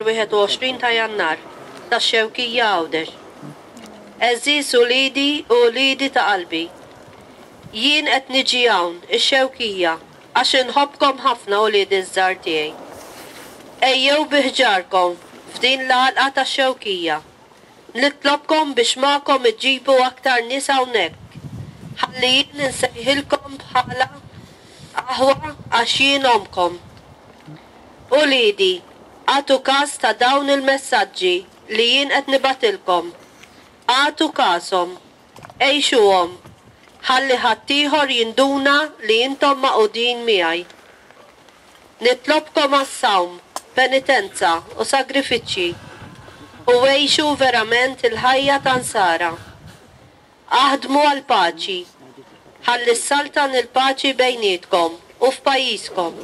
21 ta' Jannar tax-Xewkija Għawdex. Għeżież uliedi u uliedi ta' qalbi, jien qed niġi hawn, ix-Xewkija, għax inħobbkom ħafna uliedi ż-żgħar tiegħi. Ejjew bi ħġarkom f'din l-għalqa tax-Xewkija. Nitlobkom biex magħkom iġġibu aktar nies hawnhekk, ħalli jien insejħilkom bħala aħwa għax jien ommkom. Uliedi, agħtu kas ta' dawn il-messaġġi li jien qed nibgħatilkom. Agħtu kashom. Għixuhom, ħalli ħaddieħor jinduna li intom magħqudin miegħi. Nitlobkom għas-sawm, penitenza, u sagrifiċċji, u għixu verament il-ħajja ta' nsara. Aħdmu għall-paċi, ħalli ssaltan il-paċi bejnietkom u f'pajjiżkom.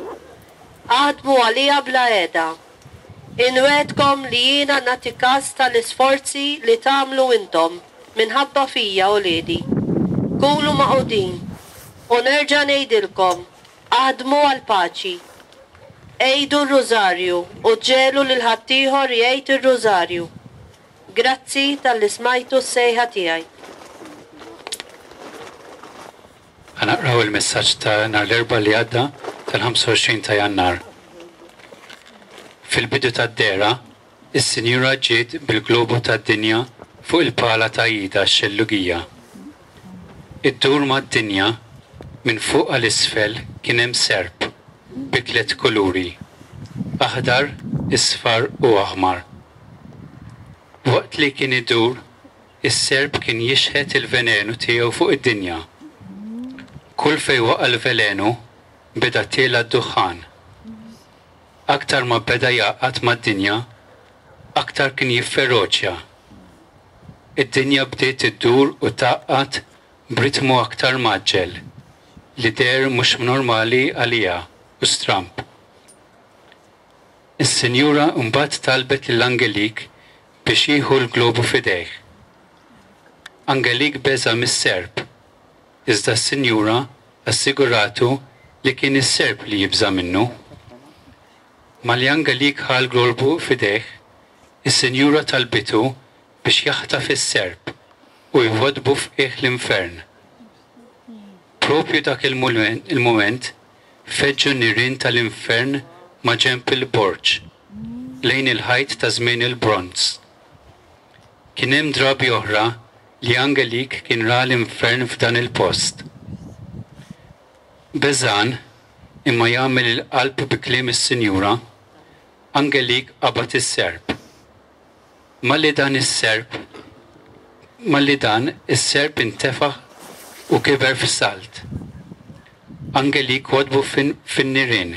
Aħdmu għaliha bla qiegħda. Inwegħedkom li jiena nagħti kas ta' l-isforzi li tagħmlu intom minħabba fija uliedi. Kunu magħqudin, u nerġa' ngħidilkom, aħdmu għall-paċi. Għidu r-Rużarju u ġegħlu lil ħaddieħor jgħid ir-Rużarju. Grazzi talli smajtu s-sejħa tiegħi. Ħa naqraw il-messaġġ ta' nhar l-Erbgħa li għadda tal-25 ta' Jannar. Fil-bidu tad-dehra, is-Sinjura ġiet bil-globu tad-dinja fuq il-pala ta' idha x-xellugija. Iddur mad-dinja, minn fuq għal isfel kien hemm serp bi tliet kuluri, aħdar, isfar u aħmar. Waqt li kien idur, is-serp kien jixħet il-venenu tiegħu fuq id-dinja. Kull fejn waqa' l-velenu, beda tiela' d-duħħan. Aktar ma beda jgħaqqad mad-dinja, aktar kien jifferoċja. Id-dinja bdiet iddur u tgħaqqad b'ritmu aktar mgħaġġel, li deher mhux normali għaliha u stramb. Is-sinjura mbagħad talbet lil Angelique biex jieħu l-globu f'idejh. Angelique beża' mis-serp, iżda s-sinjura assiguratu li kien is-serp li jibża' minnu. Malli Angelique ħa l-globu f'idejh, is-sinjura talbitu biex jaħtaf is-serp u jwoddbu f'qiegħ l-infern. Proprju dak il-mument, feġġu nirien tal-infern maġenb il-Borg, lejn il-ħajt ta' żmien il-Bronż. Kien hemm drabi oħra li Angelique kien ra l-infern f'dan il-post. Beżgħan, imma jagħmel il-qalb bi kliem is-Sinjura, Angelique qabad is-serp. Malli dan is-serp Malli dan, is-serp intefa' u kiber f'salt. Angeli kotbu fin fin-nirien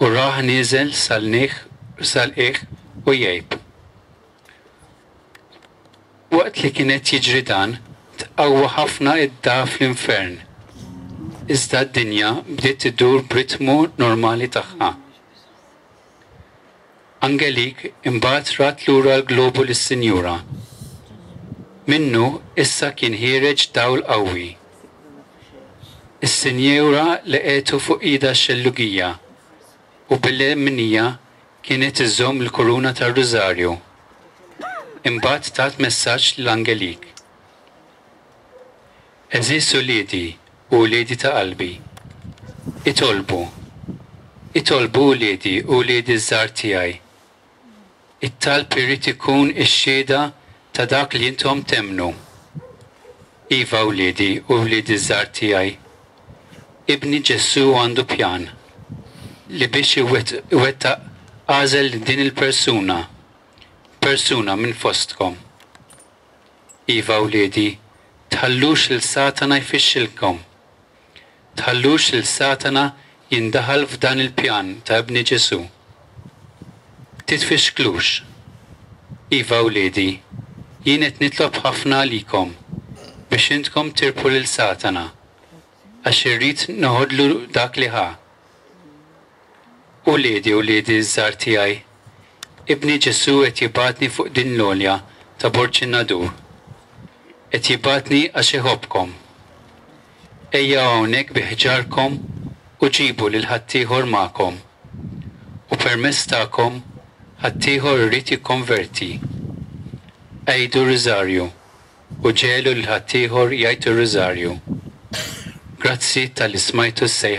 u rah nieżel sal-nieh sal-qiegħ u jgħib. Waqt li kien qed jiġri dan, tqawwa ħafna id-dagħa fl-infern. Iżda d-dinja bdiet idur b'ritmu normali tagħha. Angelik imbagħad radd lura l-globu lis-sinjura. Minnu issa kien ħiereġ dawl qawwi. Is-sinjura leqgħetu fuq idha x-xellugija u bil-lemminija kienet iżżomm l-kuruna tar-rużarju. Imbagħad tat messaġġ lil Angelik. Għeżież uliedi u uliedi ta' qalbi, itolbu, itolbu uliedi u uliedi ż-żgħar tiegħi. It-talb irid ikun ix-xhieda ta' dak li intom temmnu. Iva, uliedi u uliedi ż-żgħar tiegħi, Ibni Ġesù għandu pjan li biex iwettaq għażel lil din il-persuna, persuna minn fostkom. Iva wliedi, tħallux lil Satana jfixxilkom. Tħallux lil Satana jindaħal f'dan il-pjan ta' Ibni Ġesù. Titfixklux. Iva wliedi, jien qed nitlob ħafna għalikom biex intkom tirbħu lil Satana, għax irrid noħodlu dak li ħa. Uliedi, uliedi ż-żgħar tiegħi, Ibni Ġesù qed jibgħatni fuq din l-għolja ta' bord xinnadur. Qed jibgħatni għax iħobbkom. Ejjew hawnhekk bi ħġarkom u ġibu lil ħaddieħor magħkom. U permezz tagħkom ħaddieħor irid jikkonverti. Għidu r-Riżarju u ġegħlu lil ħaddieħor jgħid ir-Riżarju. Grazzi talli smajtu s-sejħa tiegħi.